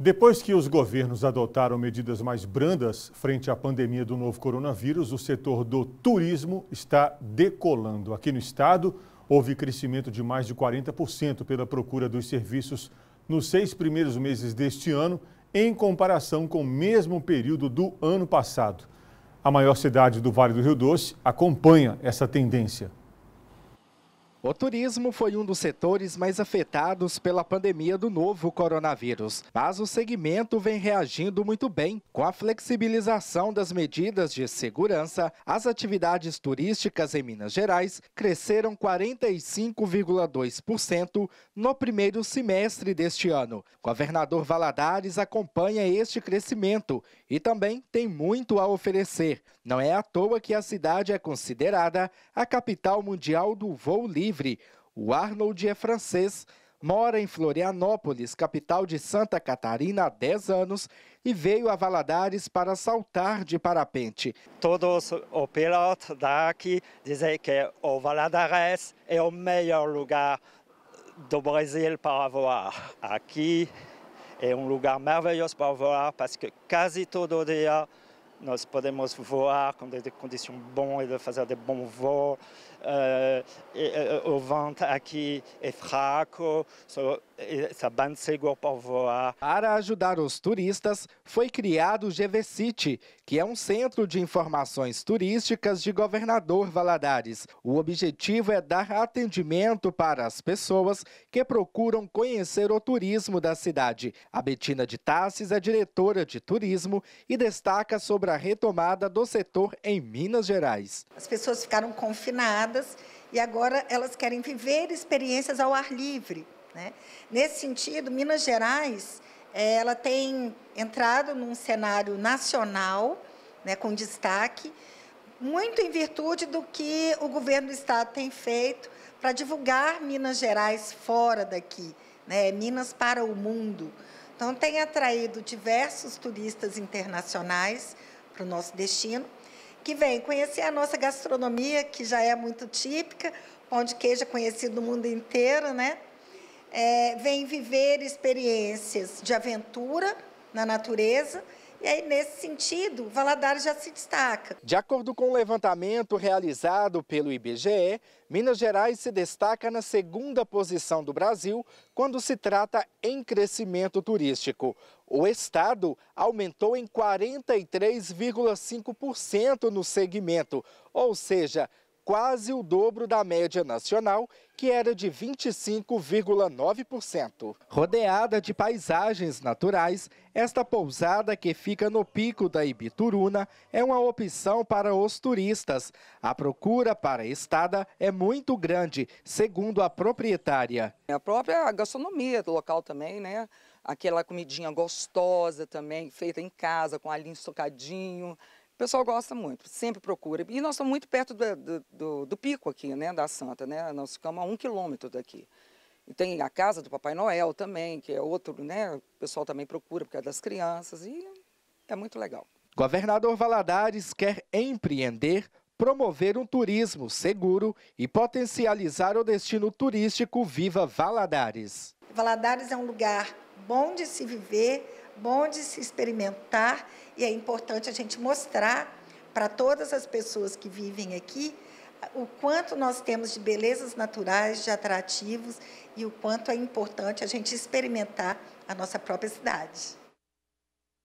Depois que os governos adotaram medidas mais brandas frente à pandemia do novo coronavírus, o setor do turismo está decolando. Aqui no estado, houve crescimento de mais de 40% pela procura dos serviços nos seis primeiros meses deste ano, em comparação com o mesmo período do ano passado. A maior cidade do Vale do Rio Doce acompanha essa tendência. O turismo foi um dos setores mais afetados pela pandemia do novo coronavírus, mas o segmento vem reagindo muito bem. Com a flexibilização das medidas de segurança, as atividades turísticas em Minas Gerais cresceram 45,2% no primeiro semestre deste ano. Governador Valadares acompanha este crescimento e também tem muito a oferecer. Não é à toa que a cidade é considerada a capital mundial do voo livre. O Arnold é francês, mora em Florianópolis, capital de Santa Catarina, há 10 anos e veio a Valadares para saltar de parapente. Todos os pilotos daqui dizem que o Valadares é o melhor lugar do Brasil para voar. Aqui é um lugar maravilhoso para voar, porque quase todo dia nós podemos voar com des condições boas e fazer de bons voos. Uh, o vento aqui fraco, so, é bem seguro para voar. Para ajudar os turistas, foi criado o GV City, que é um centro de informações turísticas de Governador Valadares. O objetivo é dar atendimento para as pessoas que procuram conhecer o turismo da cidade. A Betina de Tassis é diretora de turismo e destaca sobre a retomada do setor em Minas Gerais. As pessoas ficaram confinadas e agora elas querem viver experiências ao ar livre. Né? Nesse sentido, Minas Gerais é, ela tem entrado num cenário nacional, né, com destaque, muito em virtude do que o governo do estado tem feito para divulgar Minas Gerais fora daqui, né, Minas para o mundo. Então, tem atraído diversos turistas internacionais para o nosso destino, que vêm conhecer a nossa gastronomia, que já é muito típica, pão de queijo é conhecido no mundo inteiro, né? É, vem viver experiências de aventura na natureza, e aí, nesse sentido, Valadares já se destaca. De acordo com o levantamento realizado pelo IBGE, Minas Gerais se destaca na segunda posição do Brasil quando se trata em crescimento turístico. O estado aumentou em 43,5% no segmento, ou seja, quase o dobro da média nacional, que era de 25,9%. Rodeada de paisagens naturais, esta pousada que fica no pico da Ibituruna é uma opção para os turistas. A procura para a estada é muito grande, segundo a proprietária. A própria gastronomia do local também, né? Aquela comidinha gostosa também, feita em casa, com alho socadinho. O pessoal gosta muito, sempre procura. E nós estamos muito perto do, do, do, do pico aqui, né, da Santa, né? Nós ficamos a um quilômetro daqui. E tem a casa do Papai Noel também, que é outro, né? O pessoal também procura porque é das crianças e é muito legal. Governador Valadares quer empreender, promover um turismo seguro e potencializar o destino turístico Viva Valadares. Valadares é um lugar bom de se viver, bom de se experimentar e é importante a gente mostrar para todas as pessoas que vivem aqui o quanto nós temos de belezas naturais, de atrativos e o quanto é importante a gente experimentar a nossa própria cidade.